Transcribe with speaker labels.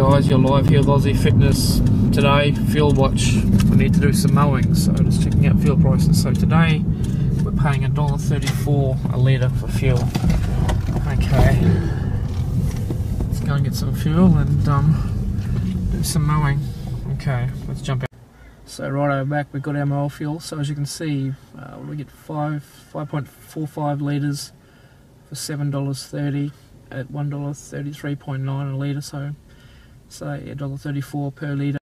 Speaker 1: guys, you're live here with Aussie Fitness. Today, fuel watch. We need to do some mowing, so just checking out fuel prices. So today, we're paying $1.34 a litre for fuel. Okay. Let's go and get some fuel and um, do some mowing. Okay, let's jump out. So right over back, we've got our mower fuel. So as you can see, uh, we get five 5.45 litres for $7.30 at $1.33.9 a litre, so say $1.34 per litre.